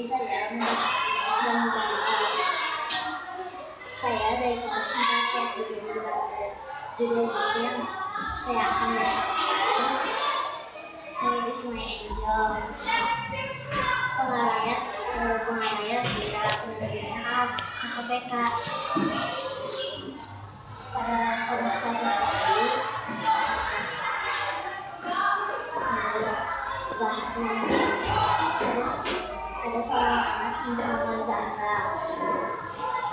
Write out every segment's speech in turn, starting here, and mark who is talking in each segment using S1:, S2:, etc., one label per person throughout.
S1: saya membaca dan membaca saya dari kelas 4 C judul buku yang saya akan bacakan is my angel. Pengarangnya eh, penerbitnya KPK. Pada ada ada seorang anak yang bernama Zahra.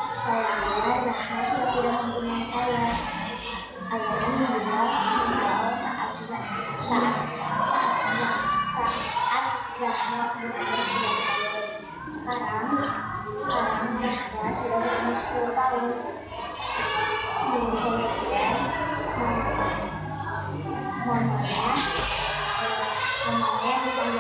S1: Sayangnya Zahra sudah tidak mempunyai ayah. Ayahnya meninggal saat saat saat saat saat Zahra berumur tiga tahun. Sekarang sekarang Zahra sudah berumur sepuluh tahun.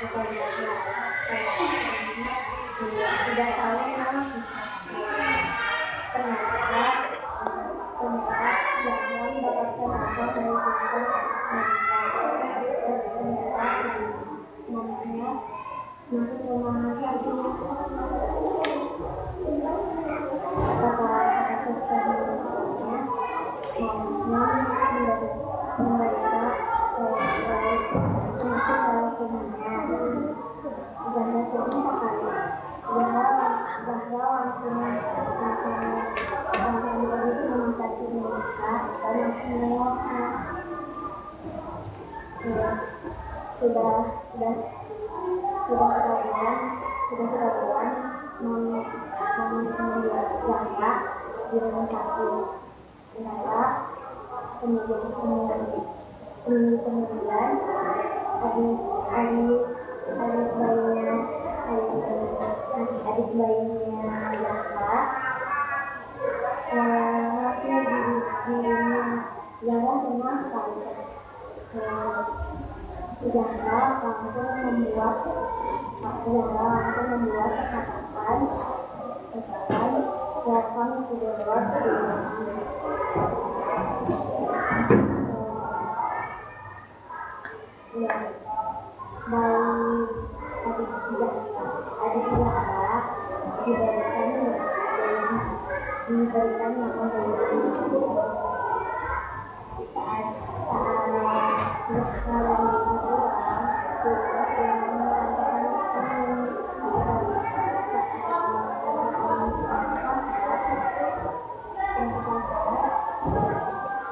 S1: katanya tidak tahu mas ternyata ternyata jangan mendapatkan apa dari ternyata mamanya masuk rumah sakit kata kata sudah sudah sudah sudah mami mami sendiri Zahra di rumah sakit ternyata kemudian kemudian kemudian adik adik adik bayinya adik adik bayinya Zahra langsung membuat Zahra langsung membuat percakapan welcome to the world ya adik diberikan